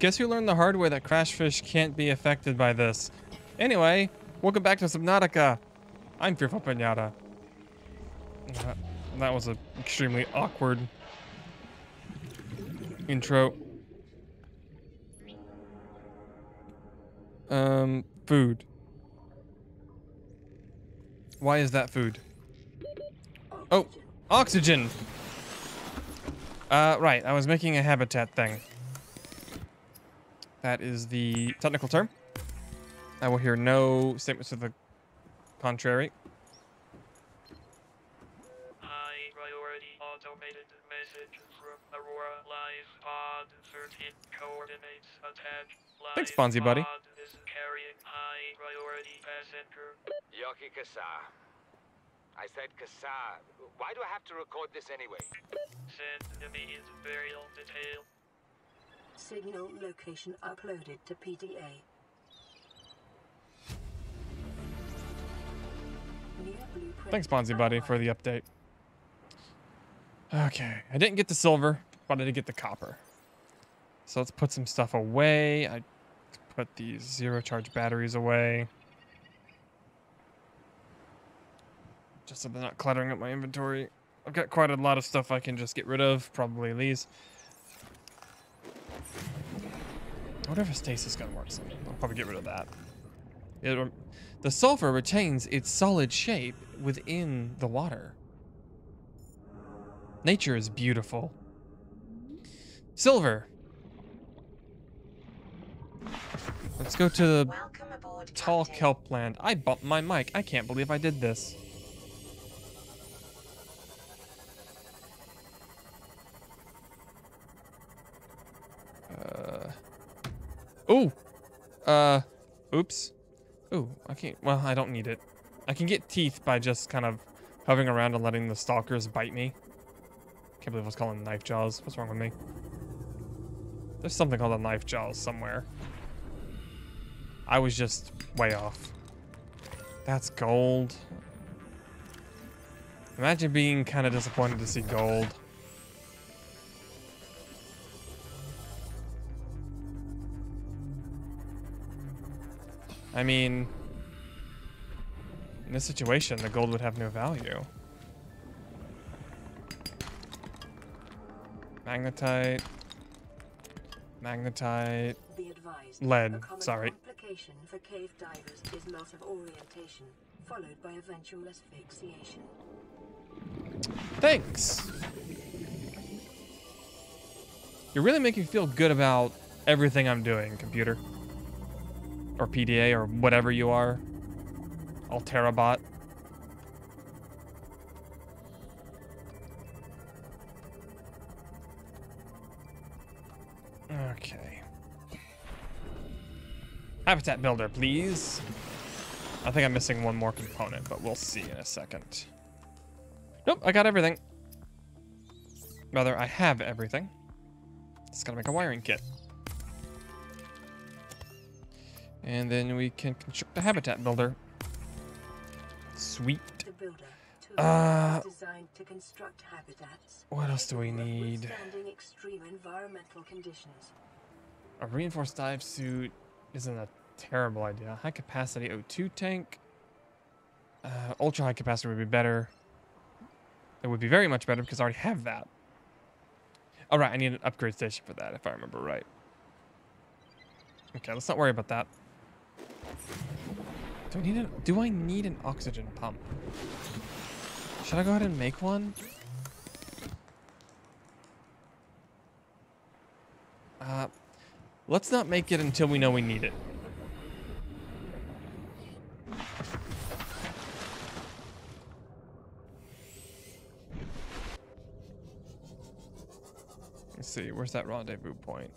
guess who learned the hard way that crash fish can't be affected by this? Anyway, welcome back to Subnautica. I'm Fearful Pinata. That was an extremely awkward intro. Um, food. Why is that food? Oh, oxygen. Uh, right. I was making a habitat thing. That is the technical term. I will hear no statements to the contrary. High priority automated message from Aurora Live Pod 13 coordinates attached. Live Thanks, Bonzi Buddy. Pod is carrying high priority passenger. Yoki Khasar. I said Khasar. Why do I have to record this anyway? Send immediate burial detail. Signal location uploaded to PDA. Thanks, Bonzi Buddy, for the update. Okay, I didn't get the silver, but I did get the copper. So let's put some stuff away. I put these zero charge batteries away. Just so they're not cluttering up my inventory. I've got quite a lot of stuff I can just get rid of, probably these. Wonder if a stasis gun works. I'll probably get rid of that. It, the sulfur retains its solid shape within the water. Nature is beautiful. Silver. Let's go to the tall kelp land. I bumped my mic. I can't believe I did this. Ooh. Uh. Oops. Ooh. I can't. Well, I don't need it. I can get teeth by just kind of hovering around and letting the stalkers bite me. Can't believe I was calling knife jaws. What's wrong with me? There's something called a knife jaws somewhere. I was just way off. That's gold. Imagine being kind of disappointed to see gold. I mean, in this situation, the gold would have no value. Magnetite. Magnetite. Lead, sorry. complication for cave divers is loss of orientation, followed by eventual asphyxiation. Thanks. You're really making me feel good about everything I'm doing, computer. Or PDA, or whatever you are. Alterabot. Okay. Habitat builder, please. I think I'm missing one more component, but we'll see in a second. Nope, I got everything. Rather, I have everything. Just gotta make a wiring kit. And then we can construct a habitat builder. Sweet. Uh, is designed to construct habitats. What else do we need? Extreme environmental conditions. A reinforced dive suit isn't a terrible idea. High capacity O2 tank. Uh, ultra high capacity would be better. It would be very much better because I already have that. All right, I need an upgrade station for that if I remember right. Okay, let's not worry about that. Do I need an, do I need an oxygen pump? Should I go ahead and make one? Uh, let's not make it until we know we need it. Let's see, where's that rendezvous point?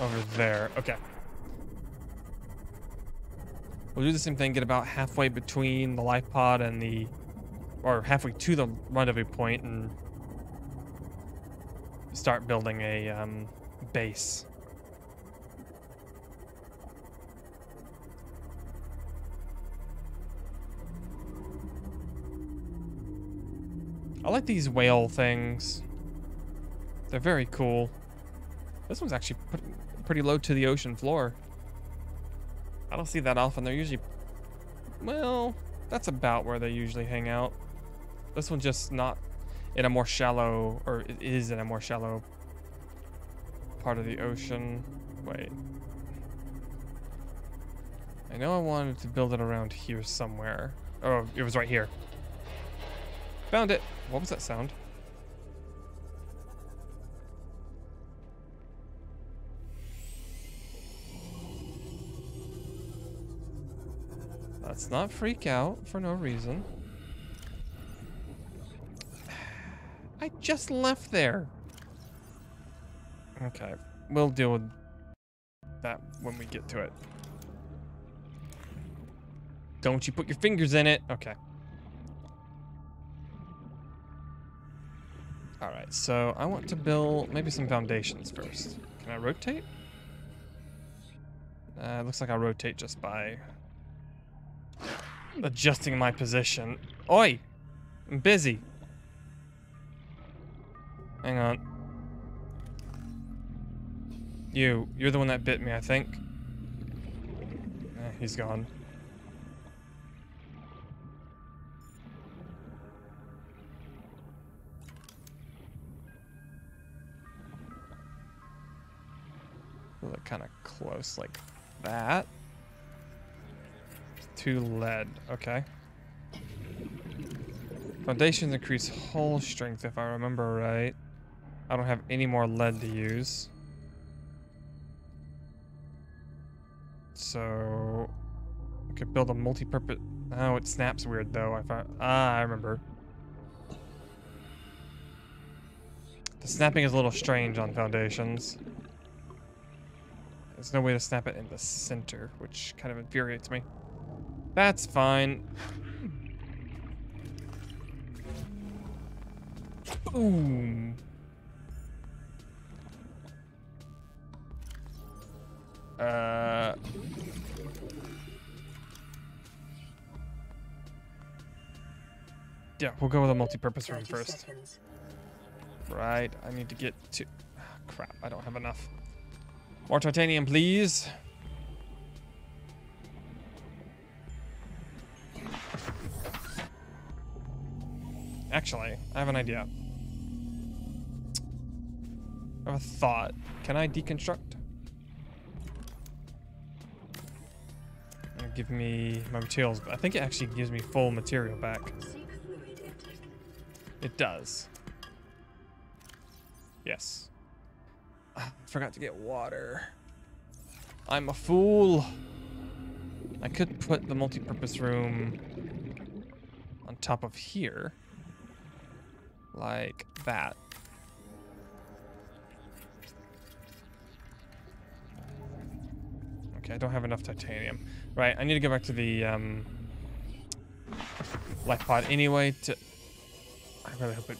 Over there. Okay. We'll do the same thing, get about halfway between the life pod and the or halfway to the rendezvous point and start building a um, base. I like these whale things. They're very cool. This one's actually pretty, pretty low to the ocean floor. I don't see that often. They're usually, well, that's about where they usually hang out. This one's just not in a more shallow, or it is in a more shallow part of the ocean. Wait. I know I wanted to build it around here somewhere. Oh, it was right here. Found it. What was that sound? Let's not freak out for no reason. I just left there. Okay, we'll deal with that when we get to it. Don't you put your fingers in it. Okay. All right, so I want to build maybe some foundations first. Can I rotate? Uh, looks like I rotate just by adjusting my position. Oi! I'm busy. Hang on. You, you're the one that bit me, I think. Eh, he's gone. Look kind of close like that. Two lead, okay. Foundations increase hull strength if I remember right. I don't have any more lead to use. So I could build a multi-purpose. Oh, it snaps weird though. I thought. Ah, I remember. The snapping is a little strange on foundations. There's no way to snap it in the center, which kind of infuriates me. That's fine. Boom. Uh. Yeah, we'll go with a multi-purpose room first. seconds. Right, I need to get to... ah, crap, I don't have enough. More titanium, please. Actually, I have an idea. I have a thought. Can I deconstruct? Give me my materials. I think it actually gives me full material back. It does. Yes. Ah, forgot to get water. I'm a fool. I could put the multi-purpose room on top of here. Like that. Okay, I don't have enough titanium. Right, I need to go back to the um, life pod anyway to... I really hope it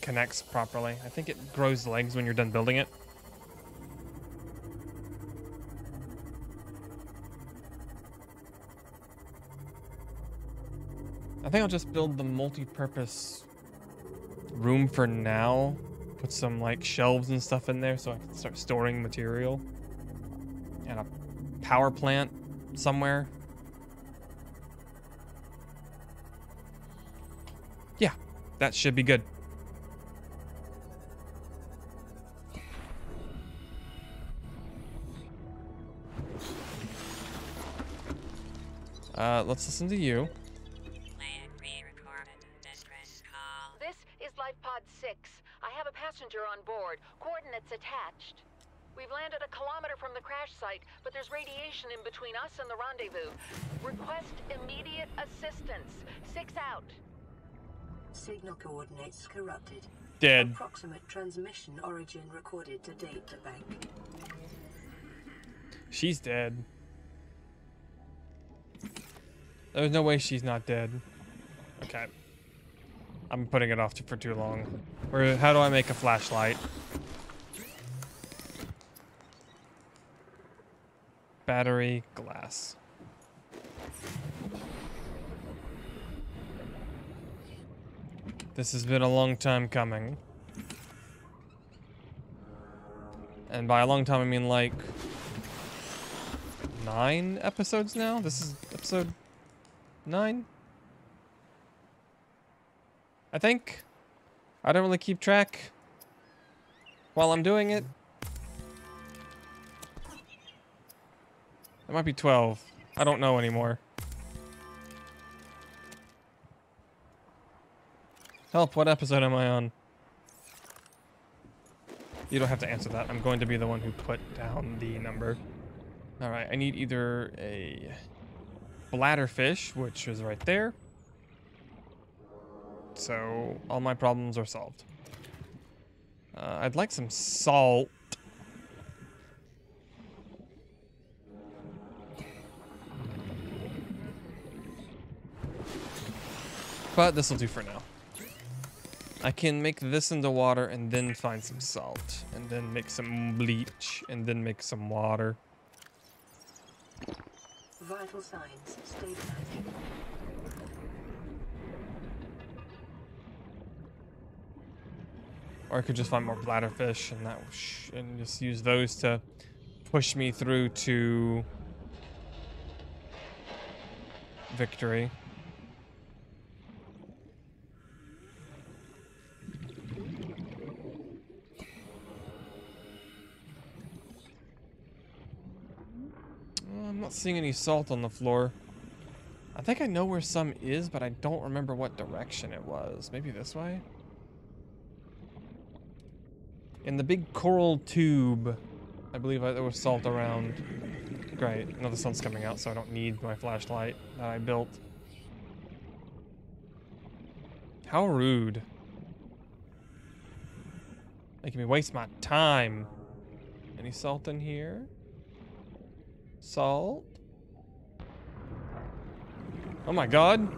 connects properly. I think it grows legs when you're done building it. I think I'll just build the multi-purpose room for now. Put some like shelves and stuff in there so I can start storing material. And a power plant somewhere. Yeah, that should be good. Uh, let's listen to you. Transmission origin recorded to data bank. She's dead. There's no way she's not dead. Okay. I'm putting it off to, for too long. Where? How do I make a flashlight? Battery, glass. This has been a long time coming. And by a long time, I mean like nine episodes now. This is episode nine. I think. I don't really keep track while I'm doing it. It might be 12. I don't know anymore. Help, what episode am I on? You don't have to answer that. I'm going to be the one who put down the number. Alright, I need either a bladderfish, which is right there. So, all my problems are solved. Uh, I'd like some salt. But this will do for now. I can make this into water and then find some salt. And then make some bleach. And then make some water. Vital signs stabilizing. Or I could just find more bladderfish and that sh- and just use those to push me through to victory. Oh, I'm not seeing any salt on the floor. I think I know where some is, but I don't remember what direction it was. Maybe this way? In the big coral tube, I believe I, there was salt around. Great, now the sun's coming out, so I don't need my flashlight that I built. How rude. Making me waste my time. Any salt in here? Salt? Oh my god.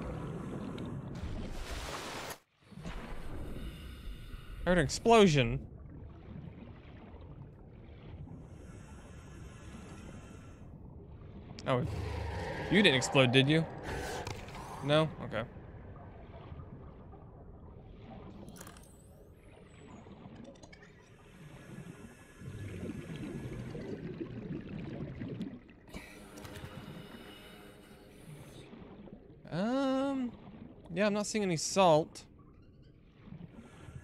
I heard an explosion. Oh, you didn't explode, did you? No? Okay. Um, yeah, I'm not seeing any salt.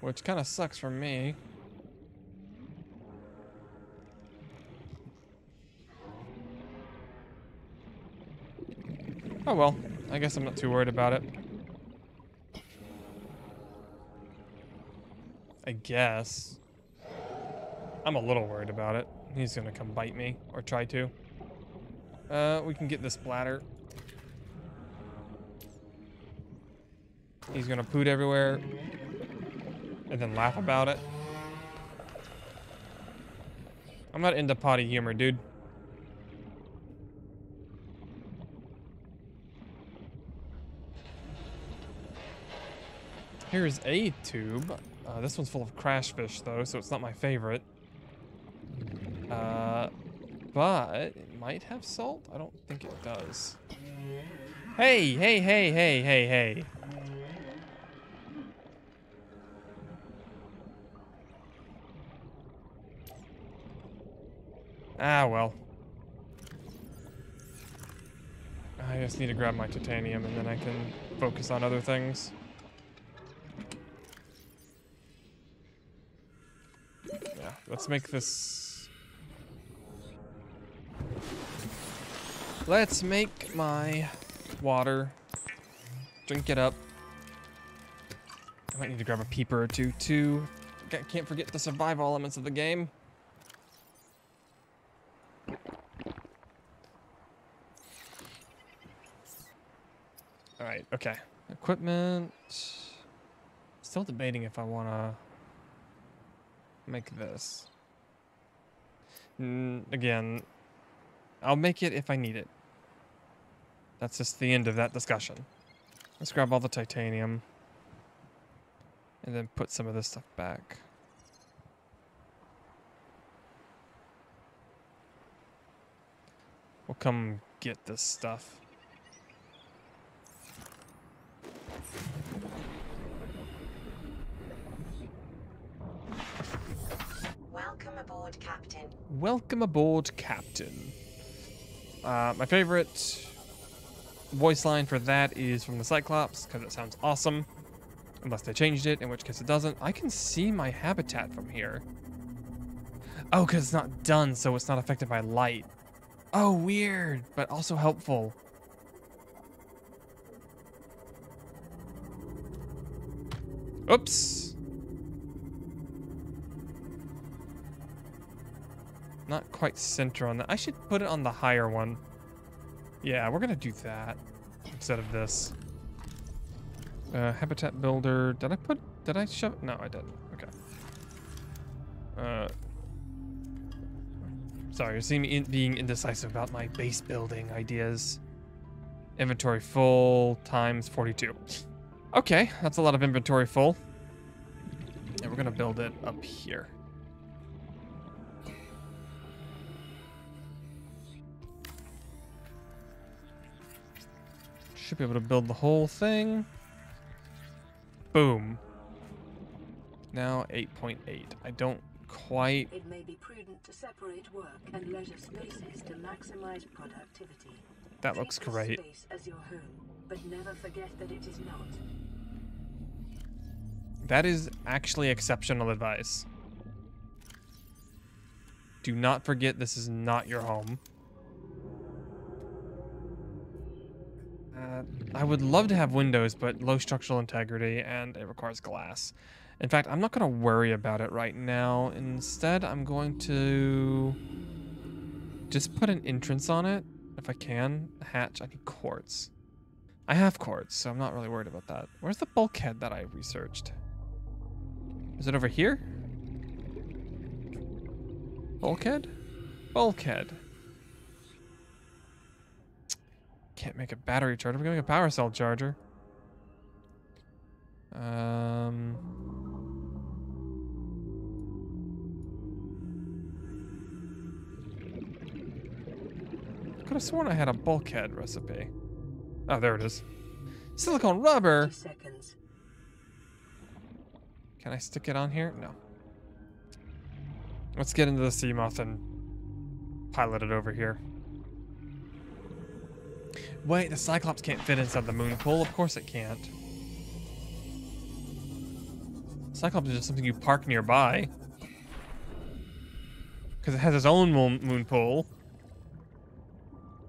Which kind of sucks for me. Oh well, I guess I'm not too worried about it. I guess. I'm a little worried about it. He's gonna come bite me, or try to. Uh, we can get this bladder. He's gonna poot everywhere, and then laugh about it. I'm not into potty humor, dude. Here's a tube. Uh, this one's full of crash fish, though, so it's not my favorite. Uh, but it might have salt? I don't think it does. Hey, hey, hey, hey, hey, hey. Ah, well. I just need to grab my titanium and then I can focus on other things. Yeah, let's make this... Let's make my water. Drink it up. I might need to grab a peeper or two, too. Can't forget the survival elements of the game. Alright, okay. Equipment. Still debating if I want to make this. Again, I'll make it if I need it. That's just the end of that discussion. Let's grab all the titanium. And then put some of this stuff back. We'll come get this stuff. Welcome aboard Captain. Welcome aboard, Captain. Uh, my favorite voice line for that is from the Cyclops, because it sounds awesome. Unless they changed it, in which case it doesn't. I can see my habitat from here. Oh, because it's not done, so it's not affected by light. Oh, weird, but also helpful. Oops. Not quite center on that. I should put it on the higher one. Yeah, we're gonna do that instead of this. Uh, habitat builder. Did I put? Did I shove? No, I didn't. Okay. Uh. Sorry, you see me in, being indecisive about my base building ideas. Inventory full times 42. Okay, that's a lot of inventory full. And we're gonna build it up here. Should be able to build the whole thing. Boom. Now 8.8. I don't quite... It may be prudent to separate work and leisure spaces to maximize productivity. That looks great. space as your home, but never forget that it is not. That is actually exceptional advice. Do not forget this is not your home. Uh, I would love to have windows, but low structural integrity and it requires glass. In fact, I'm not going to worry about it right now. Instead, I'm going to just put an entrance on it if I can. A hatch. I need quartz. I have quartz, so I'm not really worried about that. Where's the bulkhead that I researched? Is it over here? Bulkhead? Bulkhead. Can't make a battery charger. We're gonna make a power cell charger. Um. Could have sworn I had a bulkhead recipe. Oh, there it is. Silicone rubber. 50 seconds. Can I stick it on here? No. Let's get into the Seamoth and pilot it over here. Wait, the Cyclops can't fit inside the moon pool. Of course it can't. Cyclops is just something you park nearby. Because it has its own moon, pool.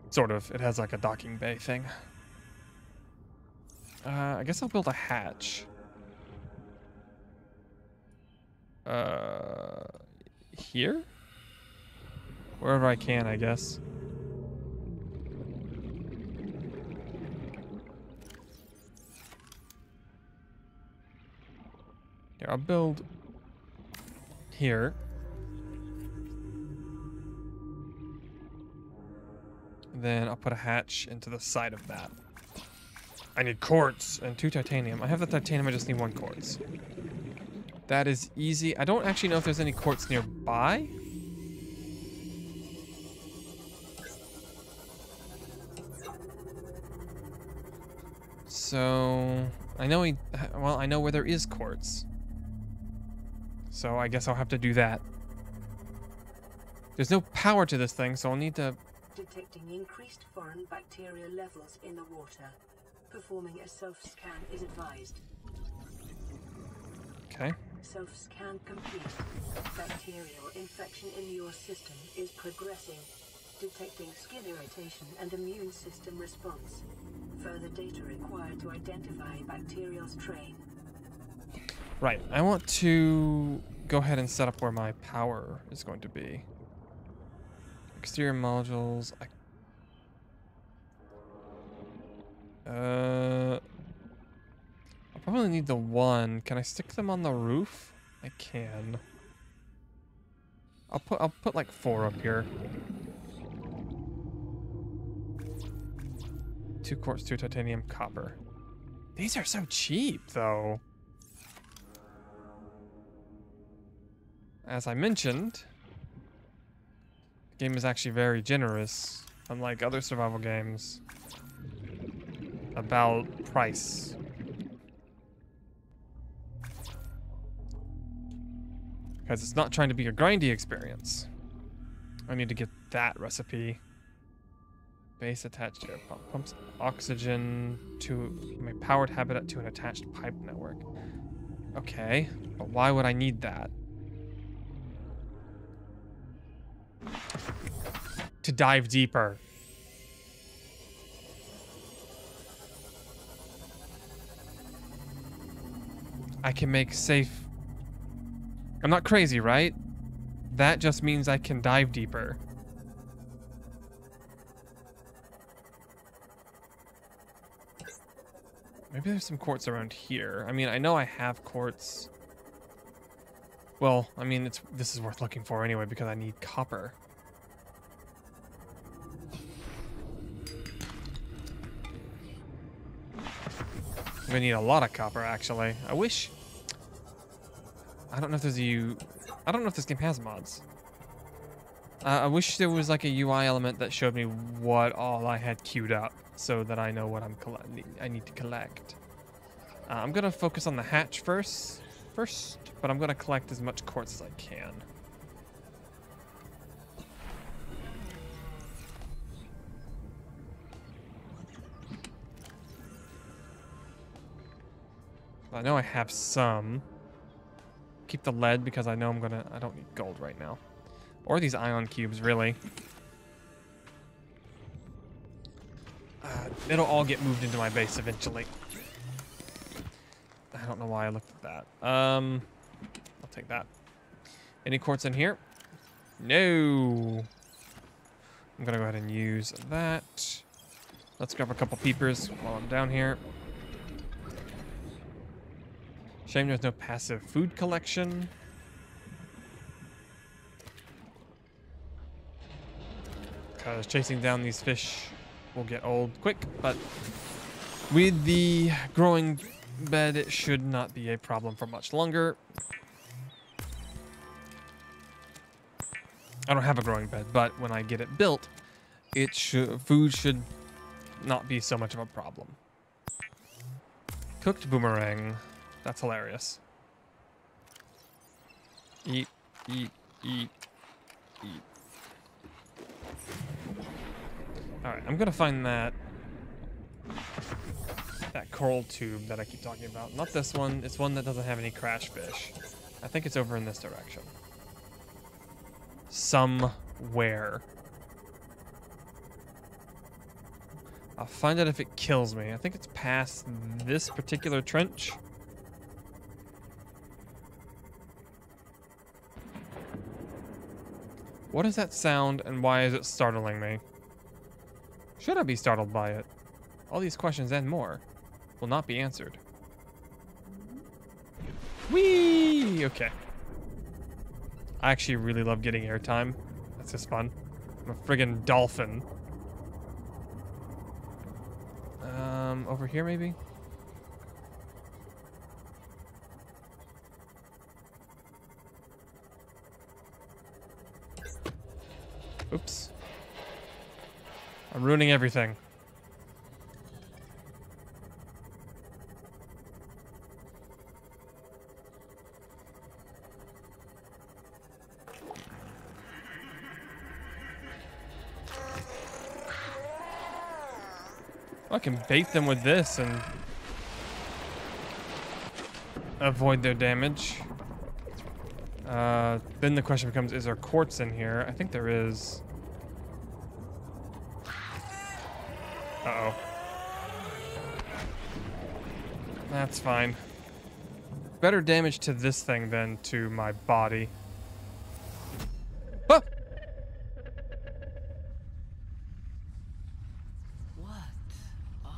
Sort of. It has like a docking bay thing. Uh, I guess I'll build a hatch. Uh, here? Wherever I can, I guess. Here, I'll build here. Then I'll put a hatch into the side of that. I need quartz and two titanium. I have the titanium, I just need one quartz. That is easy. I don't actually know if there's any quartz nearby. So, I know he, well, I know where there is quartz. So I guess I'll have to do that. There's no power to this thing, so I'll need to, Detecting increased foreign bacteria levels in the water. Performing a self-scan is advised. okay. Self-scan complete. Bacterial infection in your system is progressing. Detecting skin irritation and immune system response. Further data required to identify bacterial strain. Right, I want to go ahead and set up where my power is going to be. Exterior modules. I... Uh, probably need the one. Can I stick them on the roof? I can. I'll put I'll put like four up here. Two quartz, two titanium, copper. These are so cheap though. As I mentioned, the game is actually very generous, unlike other survival games, about price. Because it's not trying to be a grindy experience. I need to get that recipe. Base attached air pump. Pumps oxygen to my powered habitat to an attached pipe network. Okay, but why would I need that? To dive deeper. I can make safe. I'm not crazy, right? That just means I can dive deeper. Maybe there's some quartz around here. I mean, I know I have quartz. Well, I mean, it's this is worth looking for anyway because I need copper. We need a lot of copper, actually. I wish... I don't know if there's a U... I don't know if this game has mods. Uh, I wish there was like a UI element that showed me what all I had queued up so that I know what I'm I need to collect. Uh, I'm gonna focus on the hatch first, first, but I'm gonna collect as much quartz as I can. I know I have some. Keep the lead because I know I'm gonna. I don't need gold right now, or these ion cubes really. Uh, it'll all get moved into my base eventually. I don't know why I looked at that. Um, I'll take that. Any quartz in here? No. I'm gonna go ahead and use that. Let's grab a couple peepers while I'm down here. Shame there's no passive food collection. Because chasing down these fish will get old quick, but with the growing bed, it should not be a problem for much longer. I don't have a growing bed, but when I get it built, it should food should not be so much of a problem. Cooked boomerang. That's hilarious. Eat, eat, eat, eat. Alright, I'm gonna find that that coral tube that I keep talking about. Not this one, it's one that doesn't have any crash fish. I think it's over in this direction. Somewhere. I'll find out if it kills me. I think it's past this particular trench. What is that sound and why is it startling me? Should I be startled by it? All these questions and more will not be answered. Whee! Okay. I actually really love getting airtime. That's just fun. I'm a friggin' dolphin. Um, over here maybe? Oops. I'm ruining everything. I can bait them with this and avoid their damage. Uh, then the question becomes, is there quartz in here? I think there is. That's fine. Better damage to this thing than to my body. Ah! What are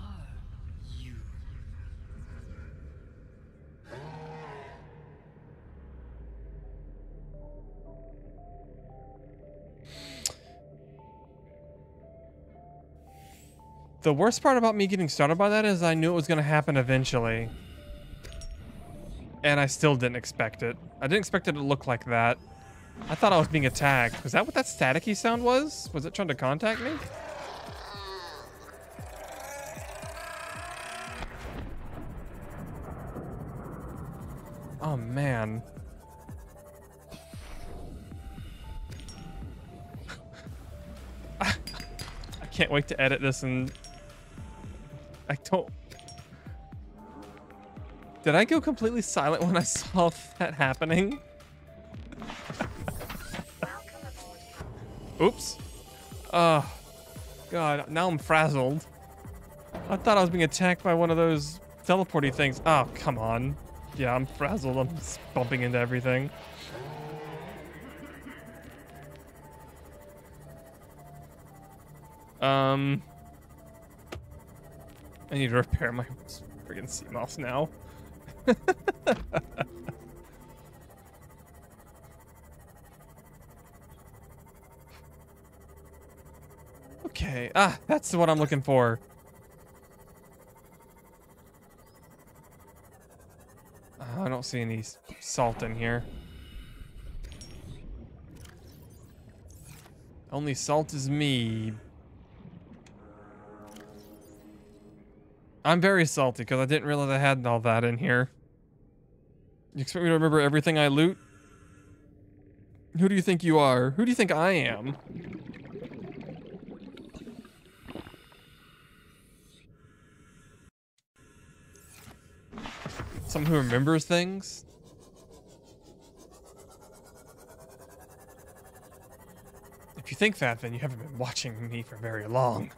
you? The worst part about me getting started by that is I knew it was going to happen eventually. And I still didn't expect it. I didn't expect it to look like that. I thought I was being attacked. Was that what that staticky sound was? Was it trying to contact me? Oh, man. I can't wait to edit this and... I don't... Did I go completely silent when I saw that happening? Oops. Oh, God. Now I'm frazzled. I thought I was being attacked by one of those teleporty things. Oh, come on. Yeah, I'm frazzled. I'm just bumping into everything. Um, I need to repair my friggin' Seamoth now. okay, ah, that's what I'm looking for. Uh, I don't see any salt in here. Only salt is me. I'm very salty because I didn't realize I had all that in here. You expect me to remember everything I loot? Who do you think you are? Who do you think I am? Someone who remembers things? If you think that, then you haven't been watching me for very long.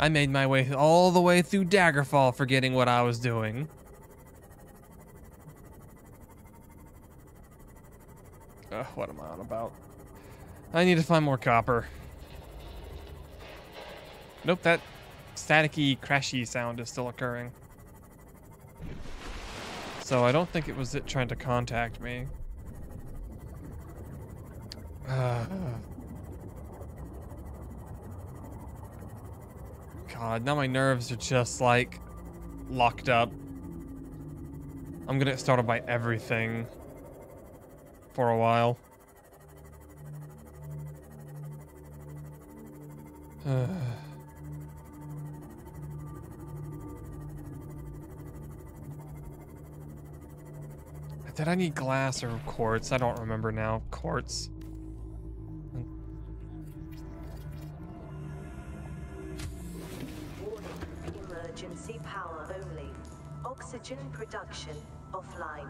I made my way all the way through Daggerfall forgetting what I was doing. Ugh, what am I on about? I need to find more copper. Nope, that staticky, crashy sound is still occurring. So I don't think it was it trying to contact me. Uh, God, now my nerves are just like locked up. I'm gonna get started by everything for a while. Did I need glass or quartz? I don't remember now. Quartz.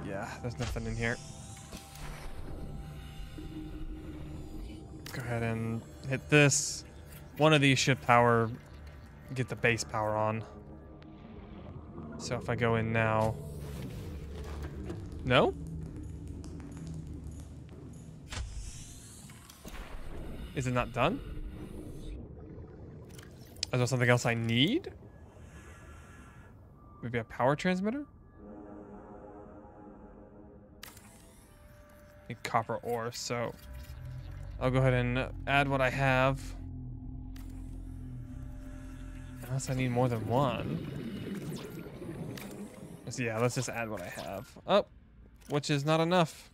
Yeah, there's nothing in here. Go ahead and hit this. One of these should power, get the base power on. So if I go in now. No? Is it not done? Is there something else I need? Maybe a power transmitter? Need copper ore, so I'll go ahead and add what I have. Unless I need more than one. So yeah, let's just add what I have. Oh, which is not enough.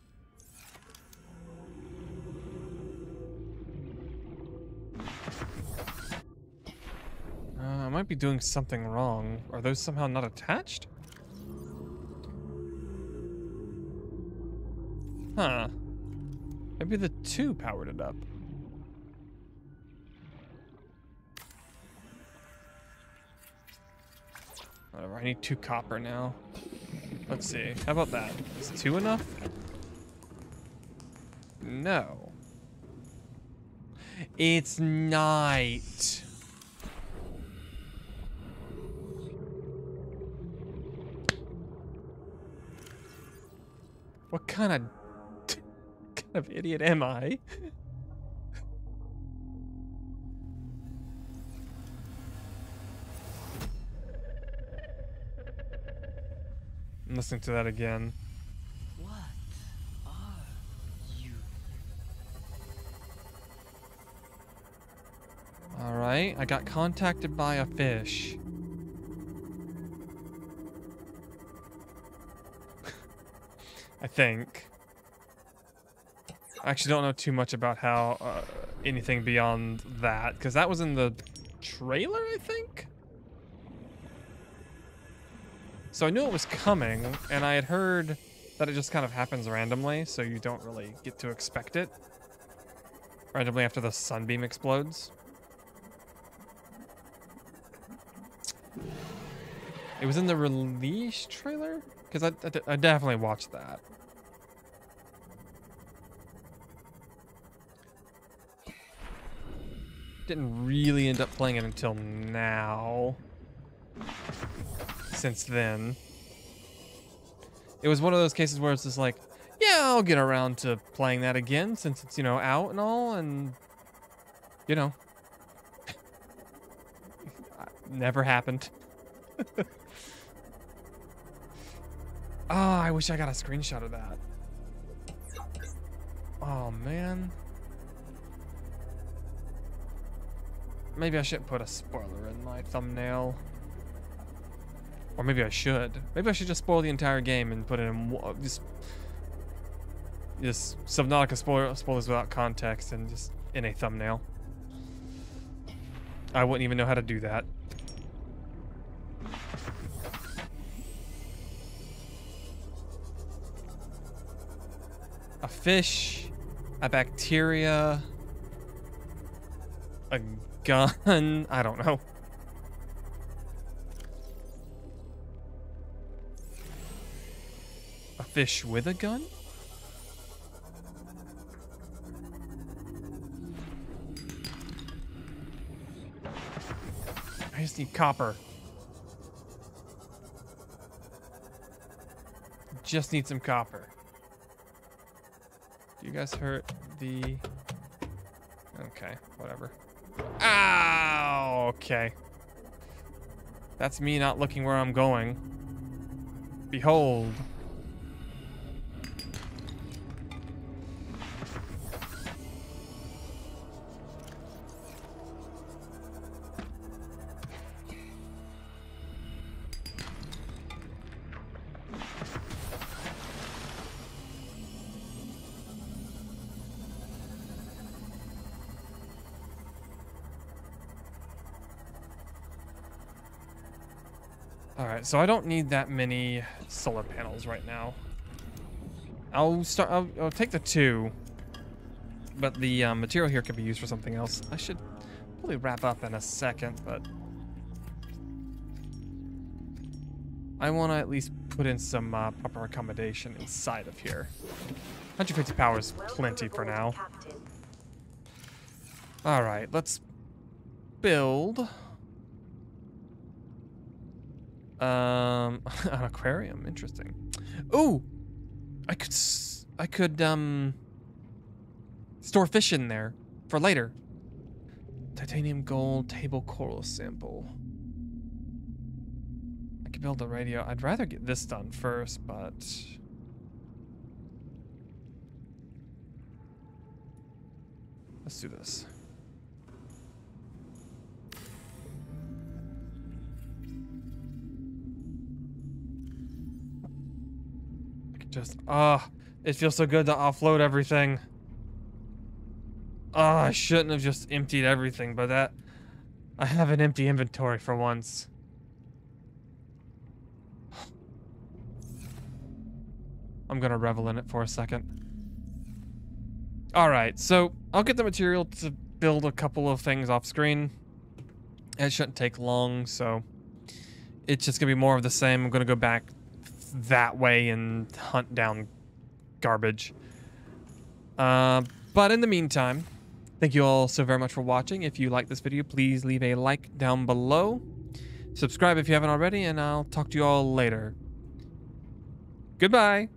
Uh, I might be doing something wrong. Are those somehow not attached? Huh. Maybe the two powered it up. Whatever, I need two copper now. Let's see. How about that? Is two enough? No. It's night. What kind of of idiot am I? I'm listening to that again. What are you? All right, I got contacted by a fish. I think. I actually don't know too much about how uh, anything beyond that, because that was in the trailer, I think. So I knew it was coming, and I had heard that it just kind of happens randomly, so you don't really get to expect it. randomly after the sunbeam explodes. It was in the release trailer? Because I, I, I definitely watched that. Didn't really end up playing it until now. Since then. It was one of those cases where it's just like, yeah, I'll get around to playing that again since it's, you know, out and all, and, you know. Never happened. oh, I wish I got a screenshot of that. Oh, man. Maybe I shouldn't put a spoiler in my thumbnail. Or maybe I should. Maybe I should just spoil the entire game and put it in just just Subnautica spoil spoilers without context and just in a thumbnail. I wouldn't even know how to do that. A fish, a bacteria, a gun. I don't know. A fish with a gun? I just need copper. Just need some copper. Do you guys hurt the... Okay, whatever. Ow! Okay. That's me not looking where I'm going. Behold. Alright, so I don't need that many solar panels right now. I'll start, I'll, I'll take the two, but the um, material here could be used for something else. I should probably wrap up in a second, but I want to at least put in some uh, proper accommodation inside of here. 150 power is plenty for now. Alright, let's build um an aquarium. Interesting. Ooh, I could I could um store fish in there for later. Titanium gold table coral sample. I could build a radio. I'd rather get this done first, but let's do this. Just ah, it feels so good to offload everything. Ah, I shouldn't have just emptied everything, but that I have an empty inventory for once. I'm gonna revel in it for a second. All right, so I'll get the material to build a couple of things off screen. It shouldn't take long, so it's just gonna be more of the same. I'm gonna go back that way and hunt down garbage. Uh, but in the meantime, thank you all so very much for watching. If you like this video, please leave a like down below. Subscribe if you haven't already, and I'll talk to you all later. Goodbye.